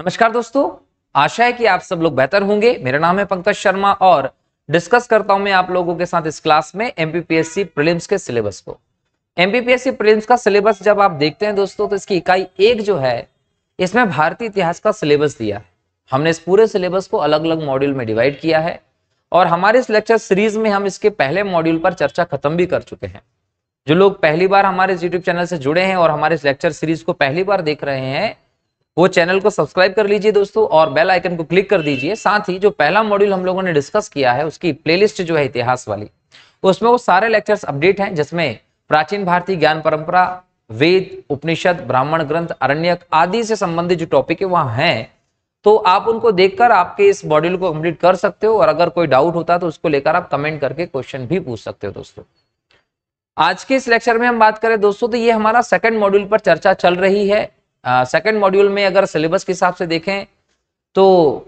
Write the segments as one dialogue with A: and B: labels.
A: नमस्कार दोस्तों, आशा है कि आप सब लोग बेहतर होंगे। मेरा नाम है पंकज शर्मा और डिस्कस करता हूँ मैं आप लोगों के साथ इस क्लास में एमपीपीएससी प्रीलिम्स के सिलेबस को। एमपीपीएससी प्रीलिम्स का सिलेबस जब आप देखते हैं दोस्तों तो इसकी इकाई एक जो है, इसमें भारतीय इतिहास का सिलेबस दिया है। हमने इस पूरे सिलेबस को अलग अलग मॉड्यूल में डिवाइड किया है और हमारे इस लेक्चर सीरीज़ में हम इसके पहले मॉड्यूल पर चर्चा खत्म भी कर चुके हैं। जो लोग पहली बार हमारे यूट्यूब चैनल से जुड़े हैं और हमारे इस लेक्चर सीरीज़ को पहली बार देख रहे हैं वो चैनल को सब्सक्राइब कर लीजिए दोस्तों और बेल आइकन को क्लिक कर दीजिए। साथ ही जो पहला मॉड्यूल हम लोगों ने डिस्कस किया है, उसकी प्लेलिस्ट जो है इतिहास वाली, उसमें वो सारे लेक्चर्स अपडेट हैं, जिसमें प्राचीन भारतीय ज्ञान परंपरा, वेद, उपनिषद, ब्राह्मण ग्रंथ, अरण्यक आदि से संबंधित जो टॉपिक है, वहाँ हैं। तो आप उनको देखकर आपके इस मॉड्यूल को कंप्लीट कर सकते हो, और अगर कोई डाउट होता तो उसको लेकर आप कमेंट करके क्वेश्चन भी पूछ सकते हो दोस्तों। आज के इस लेक्चर में हम बात करें दोस्तों तो ये हमारा सेकंड मॉड्यूल पर चर्चा चल रही है। सेकंड मॉड्यूल में अगर सिलेबस के हिसाब से देखें तो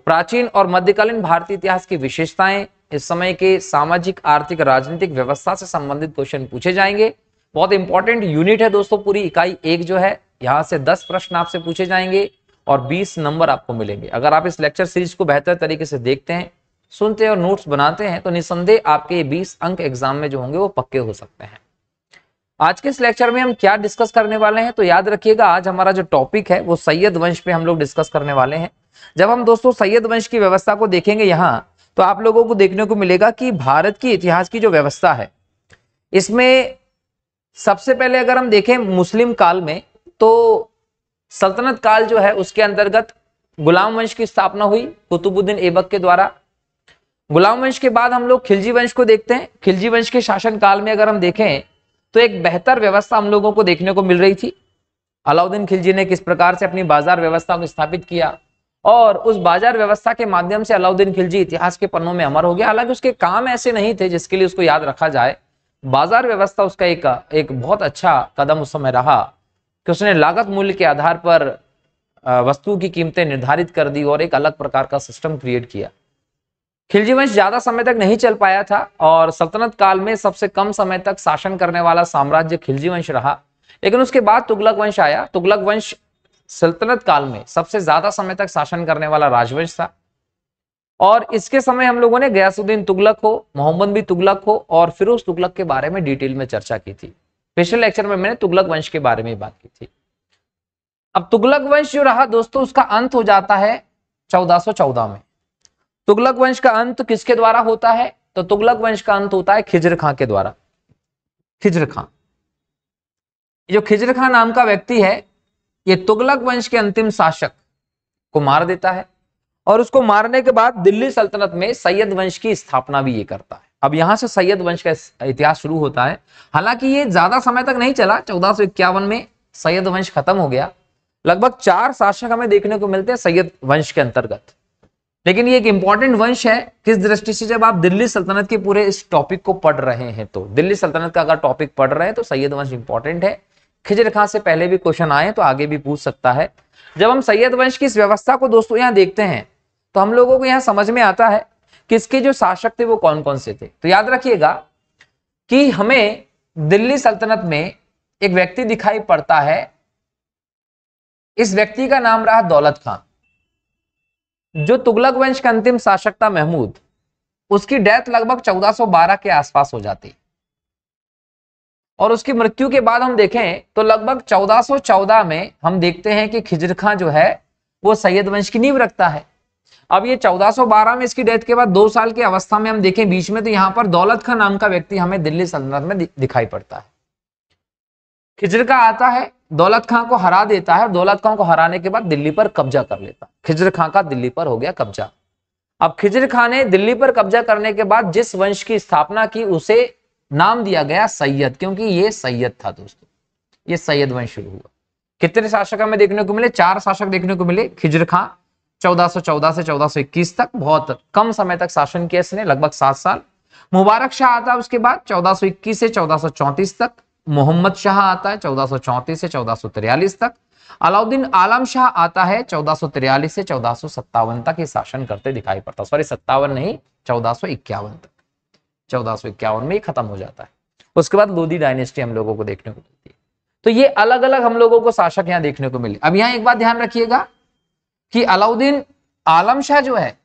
A: प्राचीन और मध्यकालीन भारतीय इतिहास की विशेषताएँ, इस समय के सामाजिक, आर्थिक, राजनीतिक व्यवस्था से संबंधित क्वेश्चन पूछे जाएँगे। बहुत इंपॉर्टेंट यूनिट है दोस्तों पूरी, इकाई एक जो है, यहाँ से दस प्रश्न आपसे पूछे जाएँगे और बीस नंबर आपको मिलेंगे। अगर आप इस लेक्चर सीरीज़ को बेहतर तरीके से देखते हैं, सुनते हैं और नोट्स बनाते हैं तो निसंदेह आपके बीस अंक एग्ज़ाम में जो होंगे वो पक्के हो सकते हैं। आज के इस लेक्चर में हम क्या डिस्कस करने वाले हैं तो याद रखिएगा, आज हमारा जो टॉपिक है, वो सैयद वंश पे हम लोग डिस्कस करने वाले हैं। जब हम दोस्तों सैयद वंश की व्यवस्था को देखेंगे यहाँ तो आप लोगों को देखने को मिलेगा कि भारत की इतिहास की जो व्यवस्था है, इसमें सबसे पहले अगर हम देखें मुस्लिम काल में तो सल्तनत काल जो है, उसके अंतर्गत गुलाम वंश की स्थापना हुई कुतुबुद्दीन ऐबक के द्वारा। गुलाम वंश के बाद हम लोग खिलजी वंश को देखते हैं। खिलजी वंश के शासन काल में अगर हम देखें तो एक बेहतर व्यवस्था हम लोगों को देखने को मिल रही थी। अलाउद्दीन खिलजी ने किस प्रकार से अपनी बाज़ार व्यवस्था को स्थापित किया और उस बाज़ार व्यवस्था के माध्यम से अलाउद्दीन खिलजी इतिहास के पन्नों में अमर हो गया। हालाँकि उसके काम ऐसे नहीं थे जिसके लिए उसको याद रखा जाए। बाज़ार व्यवस्था उसका एक एक बहुत अच्छा कदम उस समय रहा कि उसने लागत मूल्य के आधार पर वस्तु की कीमतें निर्धारित कर दी और एक अलग प्रकार का सिस्टम क्रिएट किया। खिलजी वंश ज़्यादा समय तक नहीं चल पाया था और सल्तनत काल में सबसे कम समय तक शासन करने वाला साम्राज्य खिलजी वंश रहा। लेकिन उसके बाद तुगलक वंश आया। तुगलक वंश सल्तनत काल में सबसे ज़्यादा समय तक शासन करने वाला राजवंश था। और इसके समय हम लोगों ने गयासुद्दीन तुगलक हो, मोहम्मद भी तुगलक हो और फिरोज तुगलक के बारे में डिटेल में चर्चा की थी। पिछले लेक्चर में मैंने तुगलक वंश के बारे में बात की थी। अब तुगलक वंश जो रहा दोस्तों, उसका अंत हो जाता है 1414 में। तुगलक वंश का अंत किसके द्वारा होता है? तो तुगलक वंश का अंत होता है खिजर खां के द्वारा। खिजर खां। जो खिजर खां नाम का व्यक्ति है, ये तुगलक वंश के अंतिम शासक को मार देता है और उसको मारने के बाद दिल्ली सल्तनत में सैयद वंश की स्थापना भी ये करता है। अब यहाँ से सैयद वंश का इतिहास शुरू होता है। हालाँकि ये ज़्यादा समय तक नहीं चला, चौदह में सैयद वंश खत्म हो गया। लगभग चार शासक हमें देखने को मिलते हैं सैयद वंश के अंतर्गत। लेकिन ये एक इंपॉर्टेंट वंश है। किस दृष्टि से जब आप दिल्ली सल्तनत के पूरे इस टॉपिक को पढ़ रहे हैं तो दिल्ली सल्तनत का अगर टॉपिक पढ़ रहे हैं तो सैयद वंश इंपॉर्टेंट है। खिजर खां से पहले भी क्वेश्चन आए तो आगे भी पूछ सकता है। जब हम सैयद वंश की इस व्यवस्था को दोस्तों यहाँ देखते हैं तो हम लोगों को यहाँ समझ में आता है कि इसके जो शासक थे वो कौन कौन से थे। तो याद रखिएगा कि हमें दिल्ली सल्तनत में एक व्यक्ति दिखाई पड़ता है। इस व्यक्ति का नाम रहा दौलत खान जो तुगलक वंश का अंतिम शासक था महमूद, उसकी डेथ लगभग 1412 के आसपास हो जाती। और उसकी मृत्यु के बाद हम देखें तो लगभग 1414 में हम देखते हैं कि खिजर खां जो है, वो सैयद वंश की नींव रखता है। अब ये 1412 में इसकी डेथ के बाद दो साल की अवस्था में हम देखें, बीच में तो यहाँ पर दौलत खां नाम का व्यक्ति हमें दिल्ली सल्तनत में दिखाई पड़ता है। खिजर का आता है दौलत खां को हरा देता है और दौलत खां को हराने के बाद दिल्ली पर कब्जा कर लेता खिजर खां का दिल्ली पर हो गया कब्जा। अब खिजर खां ने दिल्ली पर कब्जा करने के बाद जिस वंश की स्थापना की, उसे नाम दिया गया सैयद, क्योंकि ये सैयद था दोस्तों। ये सैयद वंश शुरू हुआ। कितने शासक हमें देखने को मिले? चार शासक देखने को मिले। खिजर खां 1414 से 1421 तक, बहुत कम समय तक शासन किया इसने, लगभग सात साल। मुबारक शाह आता उसके बाद 1421 से 1434 तक। मोहम्मद शाह आता है चौदह से चौदह तक। अलाउद्दीन आलम शाह आता है चौदह से चौदह तक। ये शासन करते दिखाई पड़ता। सॉरी सत्तावन नहीं, चौदह तक। चौदह में खत्म हो जाता है। उसके बाद लोधी डायनेस्टी हम लोगों को देखने को मिलती है। तो ये अलग अलग हम लोगों को शासक यहाँ देखने को मिले। अब यहाँ एक बात ध्यान रखिएगा कि अलाउद्दीन आलम शाह जो है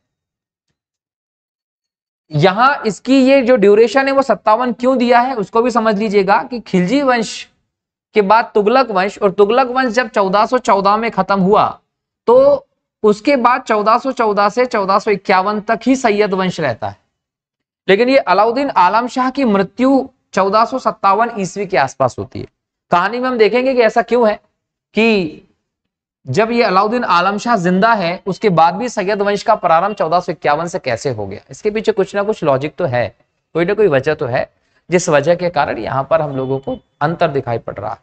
A: यहाँ इसकी ये जो ड्यूरेशन है, वो सत्तावन क्यों दिया है, उसको भी समझ लीजिएगा कि खिलजी वंश के बाद तुगलक वंश और तुगलक वंश जब 1414 में खत्म हुआ तो उसके बाद 1414 से चौदह तक ही सैयद वंश रहता है। लेकिन ये अलाउद्दीन आलम शाह की मृत्यु चौदह ईस्वी के आसपास होती है। कहानी में हम देखेंगे कि ऐसा क्यों है कि जब ये अलाउद्दीन आलम शाह ज़िंदा है, उसके बाद भी सैयद वंश का प्रारंभ चौदह से कैसे हो गया? इसके पीछे कुछ ना कुछ लॉजिक तो है, कोई ना कोई वजह तो है, जिस वजह के कारण यहाँ पर हम लोगों को अंतर दिखाई पड़ रहा है।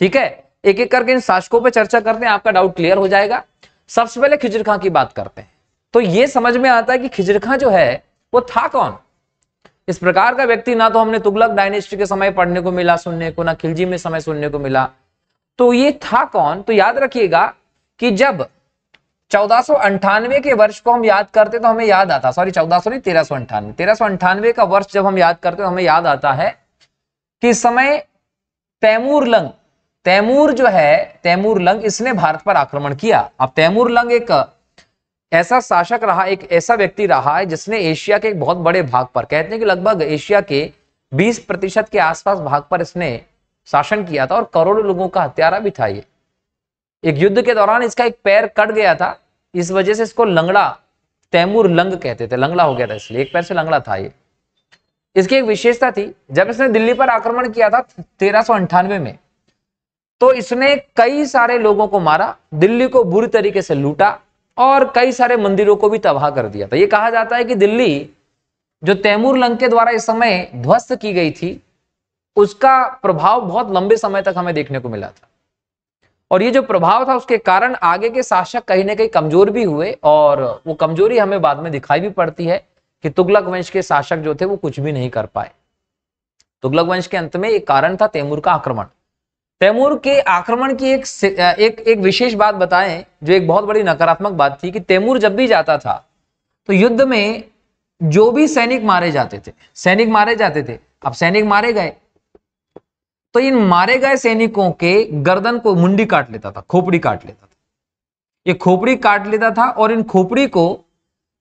A: ठीक है? एक एक करके इन शासकों पर चर्चा करते हैं, आपका डाउट क्लियर हो जाएगा। सबसे पहले खिजर खां की बात करते हैं। तो ये समझ में आता है कि खिजर खां जो है, वो था कौन? इस प्रकार का व्यक्ति ना तो हमने तुगलक डायनेस्टी के समय पढ़ने को मिला, सुनने को, ना खिलजी में समय सुनने को मिला तो ये था कौन? तो याद रखिएगा कि जब चौदह के वर्ष को हम याद करते तो हमें याद आता। सॉरी चौदह नहीं, तेरह सौ अंठानवे। तेरह सौ अंठानवे का वर्ष जब हम याद करते तो हमें याद आता है कि समय तैमूर लंग तैमूर जो है तैमूर लंग इसने भारत पर आक्रमण किया। अब तैमूर लंग एक ऐसा शासक रहा, एक ऐसा व्यक्ति रहा है जिसने एशिया के एक बहुत बड़े भाग पर, कहते हैं कि लगभग एशिया के 20 प्रतिशत के आसपास भाग पर इसने शासन किया था और करोड़ों लोगों का हत्यारा भी था ये। एक युद्ध के दौरान इसका एक पैर कट गया था। इस वजह से इसको लंगड़ा, तैमूर लंग कहते थे। लंगड़ा हो गया था इसलिए, एक पैर से लंगड़ा था ये। इसकी एक विशेषता थी, जब इसने दिल्ली पर आक्रमण किया था तेरह में तो इसने कई सारे लोगों को मारा, दिल्ली को बुरी तरीके से लूटा और कई सारे मंदिरों को भी तबाह कर दिया था। ये कहा जाता है कि दिल्ली, जो तैमूर लंग के द्वारा इस समय ध्वस्त की गई थी उसका प्रभाव बहुत लंबे समय तक हमें देखने को मिला था। और ये जो प्रभाव था उसके कारण आगे के शासक कहीं ना कहीं कमज़ोर भी हुए और वो कमज़ोरी हमें बाद में दिखाई भी पड़ती है कि तुगलक वंश के शासक जो थे वो कुछ भी नहीं कर पाए। तुगलक वंश के अंत में एक कारण था तैमूर का आक्रमण। तैमूर के आक्रमण की एक एक एक विशेष बात बताएँ, जो एक बहुत बड़ी नकारात्मक बात थी कि तैमूर जब भी जाता था तो युद्ध में जो भी सैनिक मारे जाते थे, सैनिक मारे जाते थे, अब सैनिक मारे गए तो इन मारे गए सैनिकों के गर्दन को मुंडी काट लेता था, खोपड़ी काट लेता था। ये खोपड़ी काट लेता था और इन खोपड़ी को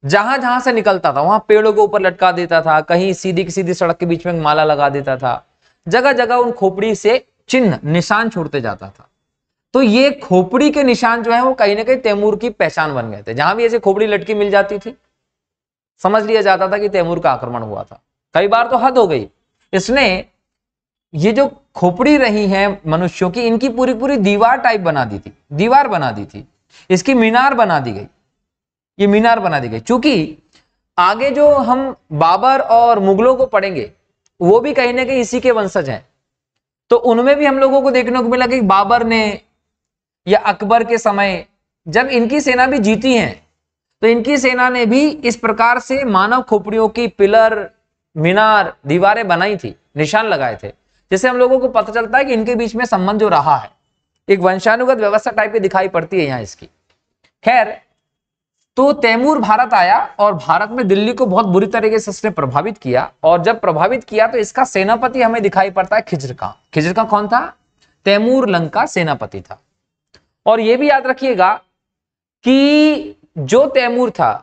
A: जहाँ जहाँ से निकलता था, वहाँ पेड़ों के ऊपर लटका देता था, कहीं सीधी सीधी सड़क के बीच में माला लगा देता था जगह जगह उन खोपड़ी से चिन्ह, निशान छोड़ते जाता था। तो ये खोपड़ी के निशान जो है, वो कहीं ना कहीं तैमूर की पहचान बन गए थे। जहाँ भी ऐसे खोपड़ी लटकी मिल जाती थी, समझ लिया जाता था कि तैमूर का आक्रमण हुआ था। कई बार तो हद हो गई। इसने ये जो खोपड़ी रही है मनुष्यों की, इनकी पूरी पूरी दीवार टाइप बना दी थी, दीवार बना दी थी। इसकी मीनार बना दी गई। ये मीनार बना दी गई। चूँकि आगे जो हम बाबर और मुगलों को पढ़ेंगे, वो भी कहीं ना कहीं इसी के वंशज हैं। तो उनमें भी हम लोगों को देखने को मिला कि बाबर ने या अकबर के समय जब इनकी सेना भी जीती है तो इनकी सेना ने भी इस प्रकार से मानव खोपड़ियों की पिलर, मीनार, दीवारें बनाई थी, निशान लगाए थे। जिससे हम लोगों को पता चलता है कि इनके बीच में संबंध जो रहा है, एक वंशानुगत व्यवस्था टाइप की दिखाई पड़ती है यहाँ इसकी। खैर तो तैमूर भारत आया और भारत में दिल्ली को बहुत बुरी तरीके से इसने प्रभावित किया और जब प्रभावित किया तो इसका सेनापति हमें दिखाई पड़ता है खिजर का खिजर का कौन था? तैमूर लंका सेनापति था। और यह भी याद रखिएगा कि जो तैमूर था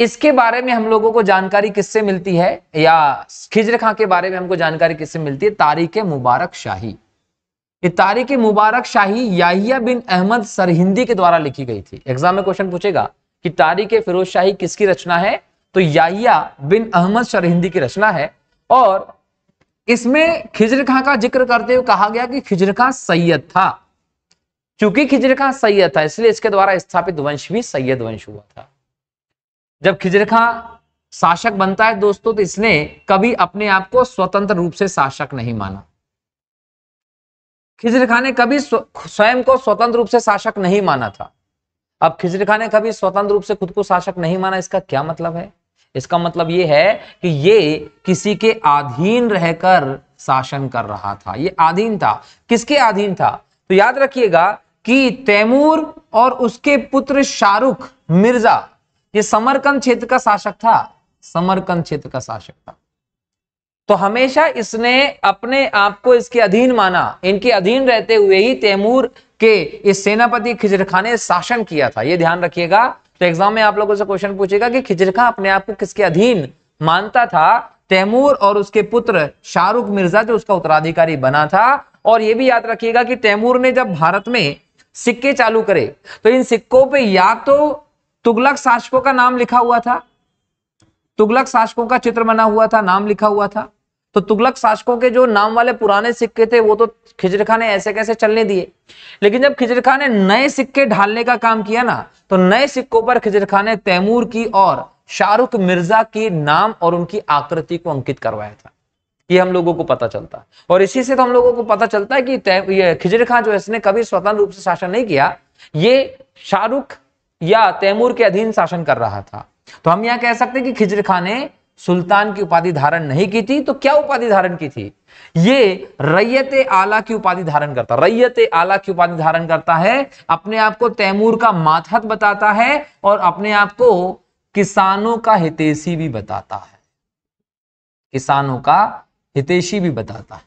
A: इसके बारे में हम लोगों को जानकारी किससे मिलती है? या खिजर खां के बारे में हमको जानकारी किससे मिलती है? तारीख मुबारक शाही। ये तारीख मुबारक शाही याहिया बिन अहमद सरहिंदी के द्वारा लिखी गई थी। एग्ज़ाम में क्वेश्चन पूछेगा कि तारीख फिरोज शाही किसकी रचना है? तो याहिया बिन अहमद सरहिंदी की रचना है। और इसमें खिजर खां का ज़िक्र करते हुए कहा गया कि खिजर खां सैयद था। क्योंकि खिजर खां सैयद था, इसलिए इसके द्वारा स्थापित वंश भी सैयद वंश हुआ था। जब खिजर खां शासक बनता है दोस्तों तो इसने कभी अपने आप को स्वतंत्र रूप से शासक नहीं माना। खिजर खां ने कभी स्वयं को स्वतंत्र रूप से शासक नहीं माना था। अब खिजर खां ने कभी स्वतंत्र रूप से खुद को शासक नहीं माना, इसका क्या मतलब है? इसका मतलब यह है कि ये किसी के अधीन रहकर शासन कर रहा था। ये अधीन था। किसके अधीन था? तो याद रखिएगा कि तैमूर और उसके पुत्र शाहरुख मिर्ज़ा ये समरकंद क्षेत्र का शासक था, समरकंद क्षेत्र का शासक था। तो हमेशा इसने अपने आप को इसके अधीन माना, इनके अधीन रहते हुए ही तैमूर के इस सेनापति खिजर खान ने शासन किया था। ये ध्यान रखिएगा तो एग्ज़ाम में आप लोगों से क्वेश्चन पूछेगा कि खिजर खान अपने आप को किसके अधीन मानता था? तैमूर और उसके पुत्र शाहरुख मिर्ज़ा जो उसका उत्तराधिकारी बना था। और यह भी याद रखिएगा कि तैमूर ने जब भारत में सिक्के चालू करे तो इन सिक्कों पे या तो तुगलक शासकों का नाम लिखा हुआ था। तुगलक शासकों का चित्र बना हुआ था, नाम लिखा हुआ था। तो तुगलक शासकों के जो नाम वाले पुराने सिक्के थे, वो तो खिजर खान ने ऐसे कैसे चलने दिए? लेकिन जब खिजर खान ने नए सिक्के ढालने का काम किया ना तो नए सिक्कों पर खिजर खान ने तैमूर की और शाहरुख मिर्ज़ा के नाम और उनकी आकृति को अंकित करवाया था। ये हम लोगों को पता चलता। है और इसी से तो हम लोगों को पता चलता है कि ये खिजर खान जो इसने कभी स्वतंत्र रूप से शासन नहीं किया। ये शाहरुख या तैमूर के अधीन शासन कर रहा था। तो हम यहाँ कह सकते हैं कि खिजर खान ने सुल्तान की उपाधि धारण नहीं की थी तो क्या उपाधि धारण की थी? ये रैयत आला की उपाधि धारण करता, रैयत आला की उपाधि धारण करता है, अपने आप को तैमूर का माथहत बताता है और अपने आप को किसानों का हितेशी भी बताता है। किसानों का हितेशी भी बताता है।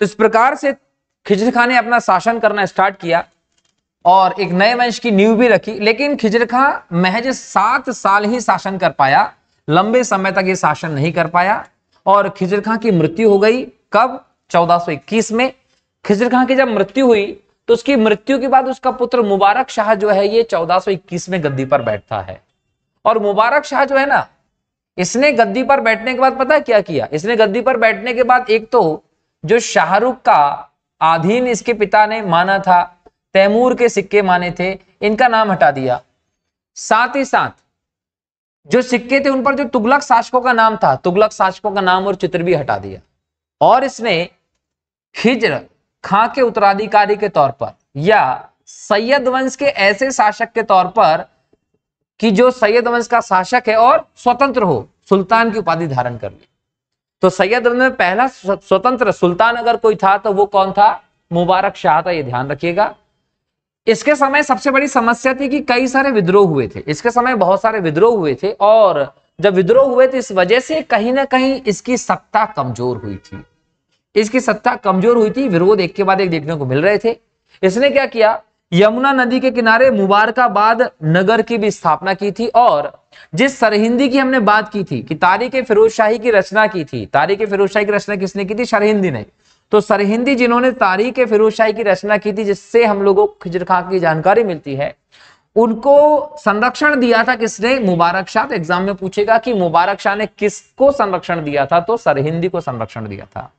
A: तो इस प्रकार से खिजर खान ने अपना शासन करना स्टार्ट किया। और एक नए वंश की नींव भी रखी, लेकिन खिजर खां महज सात साल ही शासन कर पाया। लंबे समय तक ये शासन नहीं कर पाया और खिजर खां की मृत्यु हो गई कब? 1421 में। खिजर खां की जब मृत्यु हुई तो उसकी मृत्यु के बाद उसका पुत्र मुबारक शाह जो है, ये 1421 में गद्दी पर बैठता है। और मुबारक शाह जो है ना, इसने गद्दी पर बैठने के बाद पता क्या किया? इसने गद्दी पर बैठने के बाद एक तो जो शाहरुख का आधीन इसके पिता ने माना था तैमूर के सिक्के माने थे, इनका नाम हटा दिया। साथ ही साथ, जो सिक्के थे उन पर जो तुगलक शासकों का नाम था, तुगलक शासकों का नाम और चित्र भी हटा दिया। और इसने हिजर खां के उत्तराधिकारी के तौर पर, या सैयद वंश के ऐसे शासक के तौर पर, कि जो सैयद वंश का शासक है और स्वतंत्र हो, सुल्तान की उपाधि धारण कर ली। तो सैयद वंश में पहला स्वतंत्र सुल्तान अगर कोई था तो वो कौन था? मुबारक शाह था, ये ध्यान रखिएगा। इसके समय सबसे बड़ी समस्या थी कि कई सारे विद्रोह हुए थे। इसके समय बहुत सारे विद्रोह हुए थे और जब विद्रोह हुए थे इस वजह से कहीं ना कहीं इसकी सत्ता कमज़ोर हुई थी। इसकी सत्ता कमज़ोर हुई थी, विरोध एक के बाद एक देखने को मिल रहे थे। इसने क्या किया? यमुना नदी के किनारे मुबारकाबाद नगर की भी स्थापना की थी और जिस सरहिंदी की हमने बात की थी कि तारीख फिरोज शाही की रचना की थी तारीख फिरोज शाही की रचना किसने की थी? सरहिंदी ने। तो सरहिंदी जिन्होंने तारीख फिरोज शाही की रचना की थी, जिससे हम लोगों को खिजर खां की जानकारी मिलती है, उनको संरक्षण दिया था किसने? मुबारक शाह। तो एग्ज़ाम में पूछेगा कि मुबारक शाह ने किसको संरक्षण दिया था? तो सरहिंदी को संरक्षण दिया था।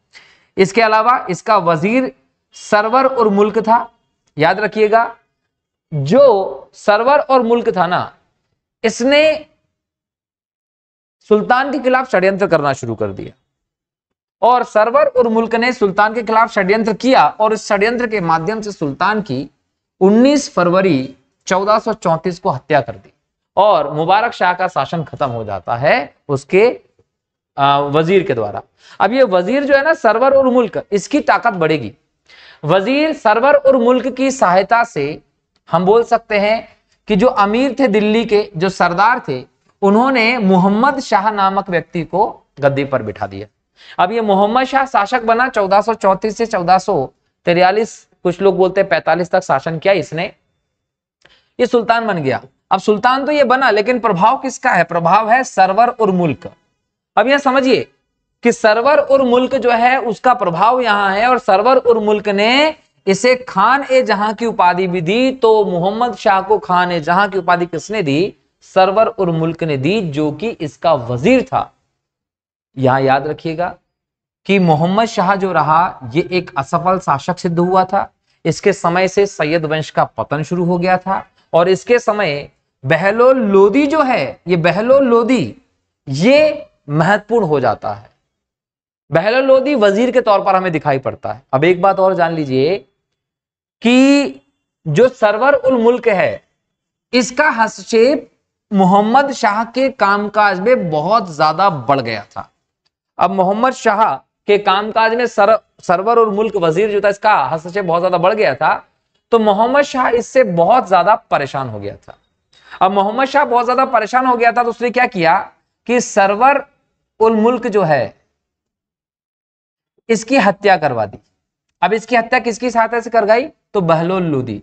A: इसके अलावा इसका वज़ीर सरवर और मुल्क था। याद रखिएगा, जो सरवर और मुल्क था ना, इसने सुल्तान के खिलाफ षड्यंत्र करना शुरू कर दिया। और सरवर और मुल्क ने सुल्तान के खिलाफ षड्यंत्र किया और इस षड्यंत्र के माध्यम से सुल्तान की 19 फरवरी 1434 को हत्या कर दी। और मुबारक शाह का शासन खत्म हो जाता है उसके वज़ीर के द्वारा। अब ये वज़ीर जो है ना, सरवर और मुल्क, इसकी ताकत बढ़ेगी। वज़ीर सरवर और मुल्क की सहायता से, हम बोल सकते हैं कि जो अमीर थे दिल्ली के, जो सरदार थे, उन्होंने मोहम्मद शाह नामक व्यक्ति को गद्दी पर बिठा दिया। अब ये मोहम्मद शाह शासक बना चौदह से चौदह कुछ लोग बोलते हैं पैतालीस तक शासन किया इसने। ये सुल्तान बन गया। अब सुल्तान तो ये बना, लेकिन प्रभाव किसका है? प्रभाव है सरवर और मुल्क। अब यह समझिए कि सरवर और मुल्क जो है, उसका प्रभाव यहाँ है और सरवर और मुल्क ने इसे खान ए जहाँ की उपाधि भी दी तो मोहम्मद शाह को खान ए जहाँ की उपाधि किसने दी? सरवर और मुल्क ने दी, जो कि इसका वज़ीर था। यहाँ याद रखिएगा कि मोहम्मद शाह जो रहा, ये एक असफल शासक सिद्ध हुआ था। इसके समय से सैयद वंश का पतन शुरू हो गया था और इसके समय बहलो लोदी जो है, ये बहलो लोदी ये महत्वपूर्ण हो जाता है। बहलो लोदी वज़ीर के तौर पर हमें दिखाई पड़ता है। अब एक बात और जान लीजिए कि जो सरवर उल मुल्क है, इसका हस्तक्षेप मोहम्मद शाह के कामकाज में बहुत ज़्यादा बढ़ गया था। अब मोहम्मद शाह के कामकाज में सर, सरवर और मुल्क वज़ीर जो था इसका हस्तक्षेप बहुत ज़्यादा बढ़ गया था तो मोहम्मद शाह इससे बहुत ज़्यादा परेशान हो गया था। अब मोहम्मद शाह बहुत ज़्यादा परेशान हो गया था तो उसने क्या किया कि सरवर उल मुल्क जो है इसकी हत्या करवा दी। अब इसकी हत्या किसकी सहायता से कर गई? तो बहलोल लोदी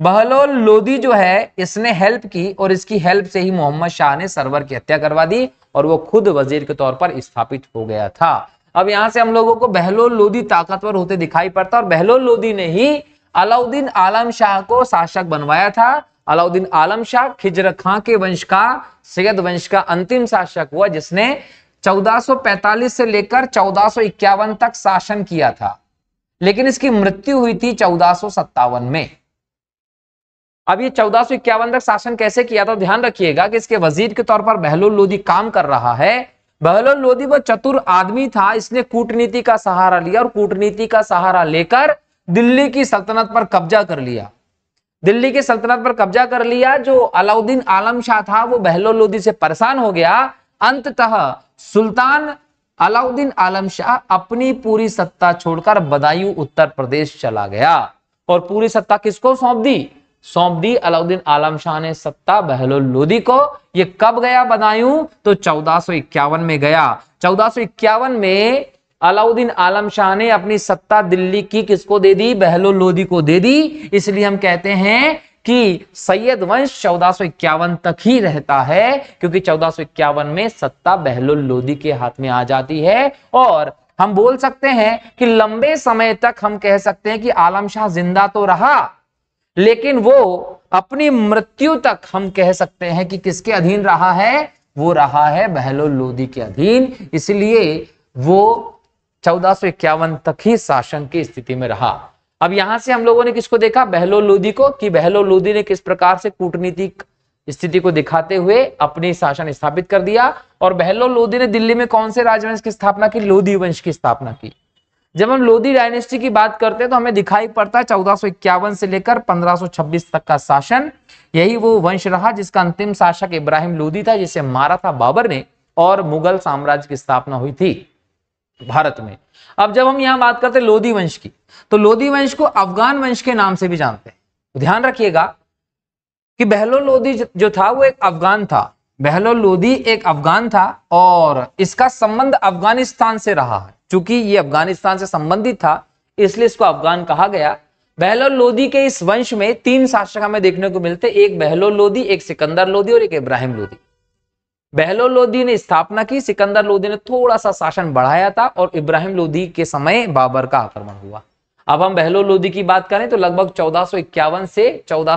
A: बहलोल लोदी जो है इसने हेल्प की और इसकी हेल्प से ही मोहम्मद शाह ने सरवर की हत्या करवा दी। और वो खुद वज़ीर के तौर पर स्थापित हो गया था। अब यहाँ से हम लोगों को बहलोल लोदी ताकतवर होते दिखाई पड़ता और बहलोल लोदी ने ही अलाउद्दीन आलम शाह को शासक बनवाया था। अलाउद्दीन आलम शाह खिजर खां के वंश का, सैयद वंश का अंतिम शासक हुआ, जिसने 1445 से लेकर चौदह तक शासन किया था। लेकिन इसकी मृत्यु हुई थी चौदह में। अब ये चौदह तक शासन कैसे किया था? ध्यान रखिएगा कि इसके वज़ीर के तौर पर बहलोल लोधी काम कर रहा है। बहलोल लोधी वो चतुर आदमी था, इसने कूटनीति का सहारा लिया और कूटनीति का सहारा लेकर दिल्ली की सल्तनत पर कब्जा कर लिया। दिल्ली की सल्तनत पर कब्जा कर लिया, जो अलाउद्दीन आलम शाह था, वो बहलोल लोधी से परेशान हो गया। अंततः सुल्तान अलाउद्दीन आलम शाह अपनी पूरी सत्ता छोड़कर बदायूं, उत्तर प्रदेश चला गया। और पूरी सत्ता किसको सौंप दी? सौंप दी अलाउद्दीन आलम शाह ने सत्ता बहलोल लोदी को, ये कब गया बदायूं? तो चौदह में गया। चौदह में अलाउद्दीन आलम शाह ने अपनी सत्ता दिल्ली की किसको दे दी? बहलोल लोदी को दे दी। इसलिए हम कहते हैं कि सैयद वंश चौदह तक ही रहता है, क्योंकि चौदह में सत्ता बहलोल लोदी के हाथ में आ जाती है। और हम बोल सकते हैं कि लंबे समय तक हम कह सकते हैं कि आलम शाह ज़िंदा तो रहा लेकिन वो अपनी मृत्यु तक हम कह सकते हैं कि किसके अधीन रहा है? वो रहा है बहलोल लोदी के अधीन। इसलिए वो चौदह तक ही शासन की स्थिति में रहा। अब यहाँ से हम लोगों ने किसको देखा? बहलोल लोदी को, कि बहलोल लोदी ने किस प्रकार से कूटनीतिक स्थिति को दिखाते हुए अपनी शासन स्थापित कर दिया। और बहलोल लोदी ने दिल्ली में कौन से राजवंश की स्थापना की? लोधी वंश की स्थापना की। जब हम लोधी डायनेस्टी की बात करते हैं तो हमें दिखाई पड़ता है चौदह से लेकर 1526 तक का शासन। यही वो वंश रहा जिसका अंतिम शासक इब्राहिम लोधी था, जिसे मारा था बाबर ने, और मुगल साम्राज्य की स्थापना हुई थी भारत में। अब जब हम यहाँ बात करते हैं लोधी वंश की तो लोधी वंश को अफगान वंश के नाम से भी जानते हैं। ध्यान रखिएगा कि बहलो लोधी जो था, वो एक अफगान था। बहलो लोधी एक अफगान था और इसका संबंध अफ़गानिस्तान से रहा है। चूँकि ये अफ़गानिस्तान से संबंधित था, इसलिए इसको अफगान कहा गया। बहलोल लोदी के इस वंश में तीन शासक हमें देखने को मिलते एक बहलोल लोदी एक सिकंदर लोदी और एक इब्राहिम लोदी बहलोल लोदी ने स्थापना की। सिकंदर लोदी ने थोड़ा सा शासन बढ़ाया था और इब्राहिम लोदी के समय बाबर का आक्रमण हुआ। अब हम बहलोल लोदी की बात करें तो लगभग चौदह से चौदह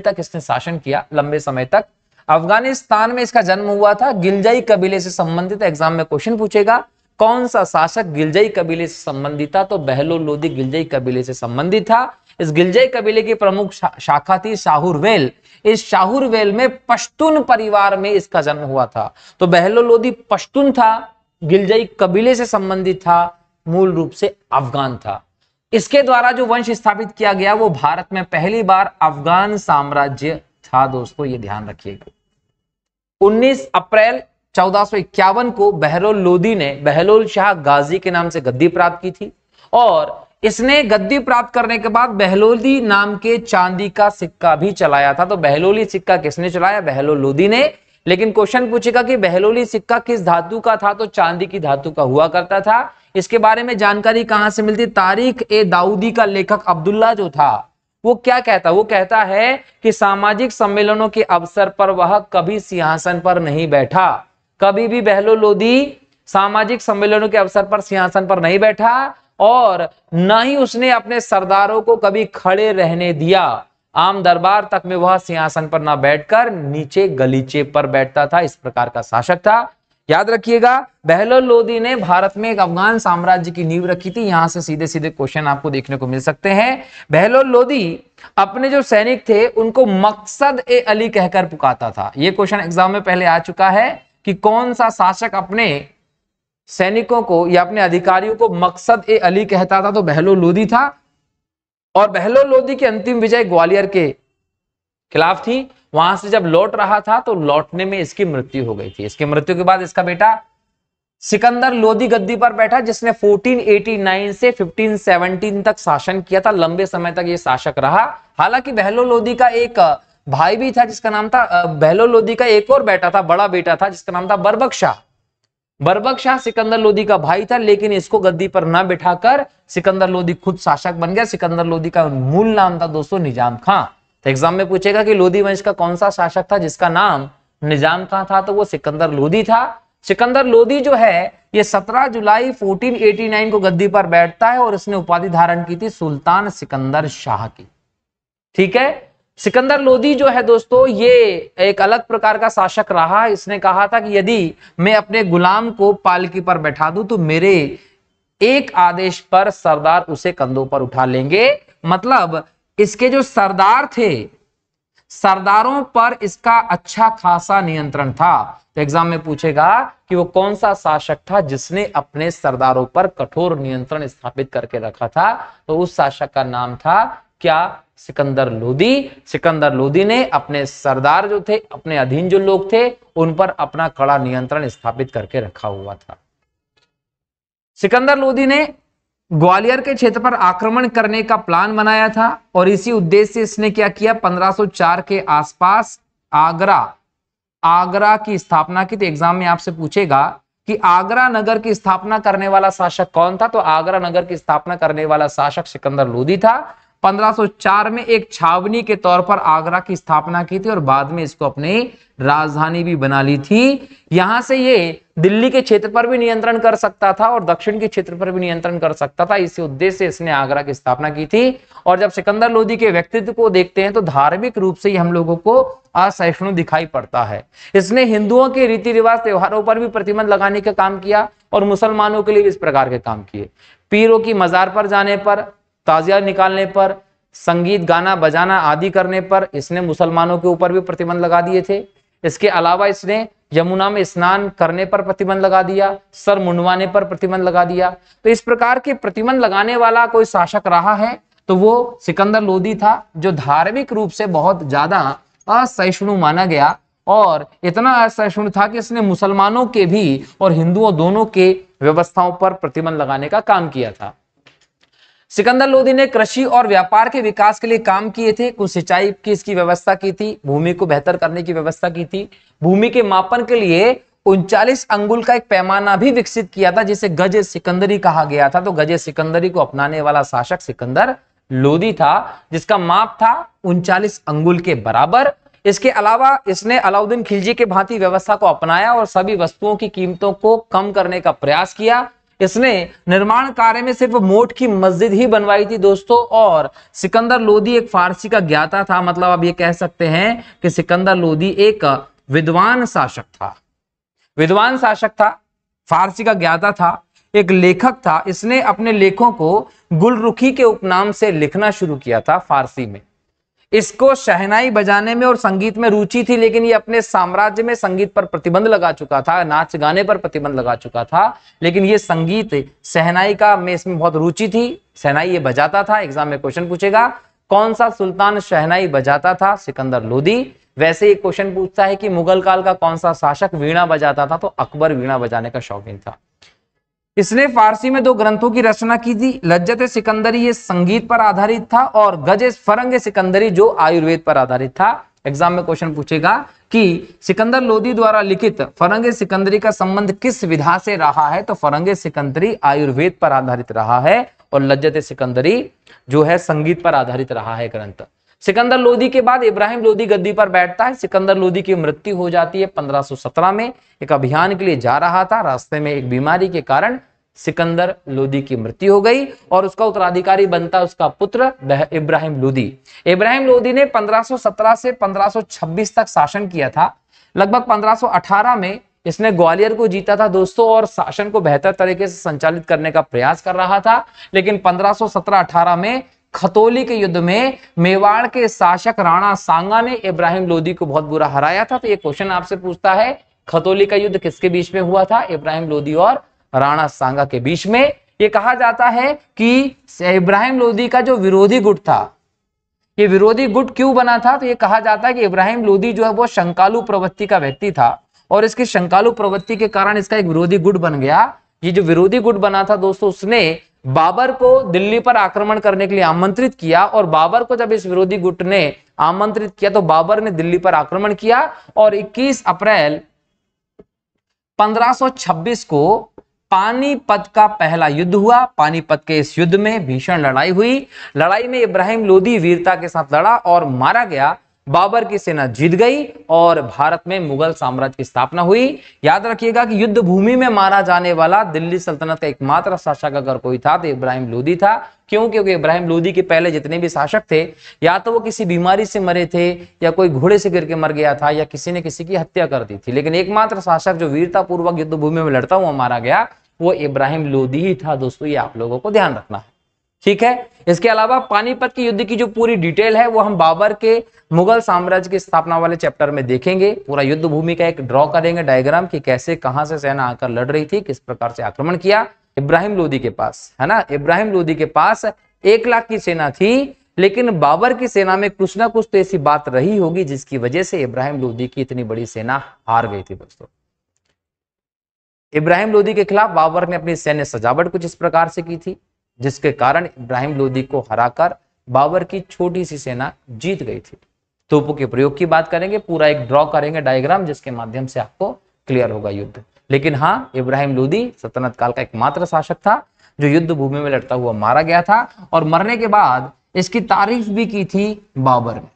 A: तक इसने शासन किया, लंबे समय तक। अफ़गानिस्तान में इसका जन्म हुआ था। गिलजाई कबीले से संबंधित एग्ज़ाम में क्वेश्चन पूछेगा कौन सा शासक गिलजई कबीले से संबंधित था? तो बहलो लोदी गिलजई कबीले से संबंधित था। इस गिलजई कबीले की प्रमुख शा, शाखा थी शाहुर वेल इस शाहुर वेल में पश्तून परिवार में इसका जन्म हुआ था। तो बहलो लोदी पश्तून था गिलजई कबीले से संबंधित था मूल रूप से अफगान था। इसके द्वारा जो वंश स्थापित किया गया वो भारत में पहली बार अफगान साम्राज्य था। दोस्तों ये ध्यान रखिएगा। 19 अप्रैल चौदह को बहरोल लोदी ने बहलोल शाह गाजी के नाम से गद्दी प्राप्त की थी और इसने गद्दी प्राप्त करने के बाद बहलोली नाम के चांदी का सिक्का भी चलाया था। तो बहलोली सिक्का किसने चलाया? बहलोल लोदी ने। लेकिन क्वेश्चन पूछेगा कि बहलोली सिक्का किस धातु का था? तो चांदी की धातु का हुआ करता था। इसके बारे में जानकारी कहाँ से मिलती? तारीख ए दाऊदी का लेखक अब्दुल्ला जो था। वो क्या कहता? वो कहता है कि सामाजिक सम्मेलनों के अवसर पर वह कभी सिंहासन पर नहीं बैठा। कभी भी बहलो लोधी सामाजिक सम्मेलनों के अवसर पर सिंहासन पर नहीं बैठा और न ही उसने अपने सरदारों को कभी खड़े रहने दिया। आम दरबार तक में वह सिंहासन पर ना बैठकर नीचे गलीचे पर बैठता था। इस प्रकार का शासक था। याद रखिएगा, बहलोल लोदी ने भारत में एक अफगान साम्राज्य की नींव रखी थी। यहाँ से सीधे सीधे क्वेश्चन आपको देखने को मिल सकते हैं। बहलोल लोदी अपने जो सैनिक थे, उनको मकसद ए अली कहकर पुकारता था। यह क्वेश्चन एग्ज़ाम में पहले आ चुका है कि कौन सा शासक अपने सैनिकों को या अपने अधिकारियों को मकसद ए अली कहता था? तो बहलो लोदी था। और बहलो लोदी की अंतिम विजय ग्वालियर के खिलाफ थी। वहाँ से जब लौट रहा था तो लौटने में इसकी मृत्यु हो गई थी। इसकी मृत्यु के बाद इसका बेटा सिकंदर लोदी गद्दी पर बैठा, जिसने 1489 से 1517 तक शासन किया था। लंबे समय तक ये शासक रहा। हालाँकि बहलो लोदी का एक भाई भी था, जिसका नाम था बहलो लोदी का एक और बेटा था, बड़ा बेटा था, जिसका नाम था बरबक शाह। बरबक शाह सिकंदर लोदी का भाई था, लेकिन इसको गद्दी पर न बिठाकर सिकंदर लोदी खुद शासक बन गया। सिकंदर लोदी का मूल नाम था दोस्तों निज़ाम खां। तो एग्ज़ाम में पूछेगा कि लोधी वंश का कौन सा शासक था, जिसका नाम निज़ाम खां था तो वो सिकंदर लोदी था। सिकंदर लोधी जो है, ये 17 जुलाई 1489 को गद्दी पर बैठता है और इसने उपाधि धारण की थी सुल्तान सिकंदर शाह की। ठीक है? सिकंदर लोधी जो है दोस्तों, ये एक अलग प्रकार का शासक रहा। इसने कहा था कि यदि मैं अपने गुलाम को पालकी पर बैठा दूँ तो मेरे एक आदेश पर सरदार उसे कंधों पर उठा लेंगे। मतलब इसके जो सरदार थे, सरदारों पर इसका अच्छा खासा नियंत्रण था। तो एग्ज़ाम में पूछेगा कि वो कौन सा शासक था जिसने अपने सरदारों पर कठोर नियंत्रण स्थापित करके रखा था? तो उस शासक का नाम था क्या? सिकंदर लोदी। सिकंदर लोदी ने अपने सरदार जो थे, अपने अधीन जो लोग थे, उन पर अपना कड़ा नियंत्रण स्थापित करके रखा हुआ था। सिकंदर लोदी ने ग्वालियर के क्षेत्र पर आक्रमण करने का प्लान बनाया था और इसी उद्देश्य से इसने क्या किया? 1504 के आसपास आगरा आगरा की स्थापना की। तो एग्ज़ाम में आपसे पूछेगा कि आगरा नगर की स्थापना करने वाला शासक कौन था? तो आगरा नगर की स्थापना करने वाला शासक सिकंदर लोधी था। 1504 में एक छावनी के तौर पर आगरा की स्थापना की थी और बाद में इसको अपनी राजधानी भी बना ली थी। यहाँ से ये दिल्ली के क्षेत्र पर भी नियंत्रण कर सकता था और दक्षिण के क्षेत्र पर भी नियंत्रण कर सकता था। इसी उद्देश्य से इसने आगरा की स्थापना की थी। और जब सिकंदर लोधी के व्यक्तित्व को देखते हैं तो धार्मिक रूप से ही हम लोगों को असहिष्णु दिखाई पड़ता है। इसने हिंदुओं के रीति रिवाज त्योहारों पर भी प्रतिबंध लगाने का काम किया और मुसलमानों के लिए भी इस प्रकार के काम किए। पीरों की मजार पर जाने पर ताजिया निकालने पर, संगीत, गाना, बजाना आदि करने पर इसने मुसलमानों के ऊपर भी प्रतिबंध लगा दिए थे। इसके अलावा इसने यमुना में स्नान करने पर प्रतिबंध लगा दिया, सर मुंडवाने पर प्रतिबंध लगा दिया। तो इस प्रकार के प्रतिबंध लगाने वाला कोई शासक रहा है तो वो सिकंदर लोदी था, जो धार्मिक रूप से बहुत ज़्यादा असहिष्णु माना गया और इतना असहिष्णु था कि इसने मुसलमानों के भी और हिंदुओं दोनों के व्यवस्थाओं पर प्रतिबंध लगाने का काम किया था। सिकंदर लोधी ने कृषि और व्यापार के विकास के लिए काम किए थे। कुछ सिंचाई की इसकी व्यवस्था की थी, भूमि को बेहतर करने की व्यवस्था की थी। भूमि के मापन के लिए उनचालीस अंगुल का एक पैमाना भी विकसित किया था, जिसे गज सिकंदरी कहा गया था। तो गज सिकंदरी को अपनाने वाला शासक सिकंदर लोदी था, जिसका माप था उनचालीस अंगुल के बराबर। इसके अलावा इसने अलाउद्दीन खिलजी के भांति व्यवस्था को अपनाया और सभी वस्तुओं की कीमतों को कम करने का प्रयास किया। इसने निर्माण कार्य में सिर्फ़ मोट की मस्जिद ही बनवाई थी, दोस्तों, और सिकंदर लोदी एक फारसी का ज्ञाता था। मतलब आप ये कह सकते हैं कि सिकंदर लोदी एक विद्वान शासक था। विद्वान शासक था, फारसी का ज्ञाता था, एक लेखक था। इसने अपने लेखों को गुलरुखी के उपनाम से लिखना शुरू किया था फारसी में। इसको शहनाई बजाने में और संगीत में रुचि थी, लेकिन ये अपने साम्राज्य में संगीत पर प्रतिबंध लगा चुका था, नाच गाने पर प्रतिबंध लगा चुका था, लेकिन ये संगीत शहनाई का में इसमें बहुत रुचि थी। शहनाई ये बजाता था, एग्ज़ाम में क्वेश्चन पूछेगा, कौन सा सुल्तान शहनाई बजाता था? सिकंदर लोदी वैसे एक क्वेश्चन पूछता है कि मुगल काल का कौन सा शासक वीणा बजाता था? तो अकबर वीणा बजाने का शौकीन था। इसने फारसी में दो ग्रंथों की रचना की थी, लज्जत सिकंदरी ये संगीत पर आधारित था और गज फरंग सिकंदरी जो आयुर्वेद पर आधारित था। एग्ज़ाम में क्वेश्चन पूछेगा कि सिकंदर लोदी द्वारा लिखित फरंग सिकंदरी का संबंध किस विधा से रहा है? तो फरंग सिकंदरी आयुर्वेद पर आधारित रहा है और लज्जत सिकंदरी जो है संगीत पर आधारित रहा है ग्रंथ। सिकंदर लोदी के बाद इब्राहिम लोदी गद्दी पर बैठता है। सिकंदर लोदी की मृत्यु हो जाती है 1517 में। एक अभियान के लिए जा रहा था। रास्ते में एक बीमारी के कारण सिकंदर लोदी की मृत्यु हो गई और उसका उत्तराधिकारी बनता उसका पुत्र इब्राहिम लोदी इब्राहिम लोदी ने 1517 से 1526 तक शासन किया था। लगभग 1518 में इसने ग्वालियर को जीता था दोस्तों और शासन को बेहतर तरीके से संचालित करने का प्रयास कर रहा था। लेकिन 1517-18 में खतौली के युद्ध में मेवाड़ के शासक राणा सांगा ने इब्राहिम लोदी को बहुत बुरा हराया था। तो ये क्वेश्चन आपसे पूछता है खतौली का युद्ध किसके बीच में हुआ था? इब्राहिम लोदी और राणा सांगा के बीच में। ये कहा जाता है कि इब्राहिम लोदी का जो विरोधी गुट था, ये विरोधी गुट क्यों बना था? तो ये कहा जाता है कि इब्राहिम लोदी जो है वो शंकालु प्रवृत्ति का व्यक्ति था और इसकी शंकालु प्रवृत्ति के कारण इसका एक विरोधी गुट बन गया। ये जो विरोधी गुट बना था दोस्तों, उसने बाबर को दिल्ली पर आक्रमण करने के लिए आमंत्रित किया और बाबर को जब इस विरोधी गुट ने आमंत्रित किया तो बाबर ने दिल्ली पर आक्रमण किया और 21 अप्रैल 1526 को पानीपत का पहला युद्ध हुआ। पानीपत के इस युद्ध में भीषण लड़ाई हुई। लड़ाई में इब्राहिम लोदी वीरता के साथ लड़ा और मारा गया। बाबर की सेना जीत गई और भारत में मुगल साम्राज्य की स्थापना हुई। याद रखिएगा कि युद्ध भूमि में मारा जाने वाला दिल्ली सल्तनत का एकमात्र शासक अगर कोई था तो इब्राहिम लोदी था। क्यों? क्योंकि इब्राहिम लोदी के पहले जितने भी शासक थे, या तो वो किसी बीमारी से मरे थे, या कोई घोड़े से गिर के मर गया था, या किसी ने किसी की हत्या कर दी थी। लेकिन एकमात्र शासक जो वीरतापूर्वक युद्ध भूमि में लड़ता हुआ मारा गया, वो इब्राहिम लोदी ही था। दोस्तों, ये आप लोगों को ध्यान रखना है। ठीक है? इसके अलावा पानीपत के युद्ध की जो पूरी डिटेल है, वो हम बाबर के मुगल साम्राज्य की स्थापना वाले चैप्टर में देखेंगे। पूरा युद्ध भूमि का एक ड्रॉ करेंगे डायग्राम कि कैसे, कहाँ से सेना आकर लड़ रही थी, किस प्रकार से आक्रमण किया। इब्राहिम लोदी के पास, है ना? इब्राहिम लोदी के पास एक लाख की सेना थी, लेकिन बाबर की सेना में कुछ ना कुछ तो ऐसी बात रही होगी, जिसकी वजह से इब्राहिम लोदी की इतनी बड़ी सेना हार गई थी दोस्तों। इब्राहिम लोदी के खिलाफ बाबर ने अपनी सैन्य सजावट कुछ इस प्रकार से की थी। जिसके कारण इब्राहिम लोदी को हराकर बाबर की छोटी सी सेना जीत गई थी। तोपों के प्रयोग की बात करेंगे, पूरा एक ड्रॉ करेंगे डायग्राम जिसके माध्यम से आपको क्लियर होगा युद्ध। लेकिन हाँ इब्राहिम लोदी सल्तनत काल का एकमात्र शासक था, जो युद्ध भूमि में लड़ता हुआ मारा गया था और मरने के बाद इसकी तारीफ़ भी की थी बाबर ने।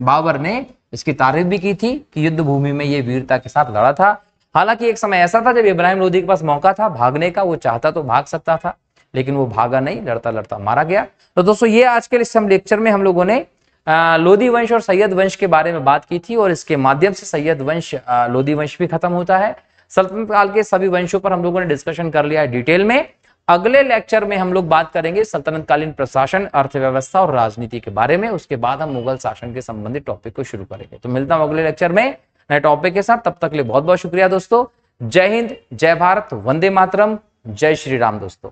A: बाबर ने इसकी तारीफ़ भी की थी कि युद्ध भूमि में ये वीरता के साथ लड़ा था। हालाँकि एक समय ऐसा था जब इब्राहिम लोदी के पास मौका था, भागने का, वो चाहता तो भाग सकता था। लेकिन वो भागा नहीं, लड़ता लड़ता मारा गया। तो दोस्तों, ये आज के इस लेक्चर में हम लोगों ने लोधी वंश और सैयद वंश के बारे में बात की थी और इसके माध्यम से सैयद वंश लोधी वंश भी खत्म होता है। सल्तनत काल के सभी वंशों पर हम लोगों ने डिस्कशन कर लिया है डिटेल में। अगले लेक्चर में हम लोग बात करेंगे सल्तनत कालीन प्रशासन, अर्थव्यवस्था और राजनीति के बारे में। उसके बाद हम मुगल शासन के संबंधित टॉपिक को शुरू करेंगे। तो मिलता हूँ अगले लेक्चर में नए टॉपिक के साथ। तब तक लिए बहुत बहुत शुक्रिया दोस्तों। जय हिंद, जय भारत, वंदे मातरम। जय श्री राम दोस्तों।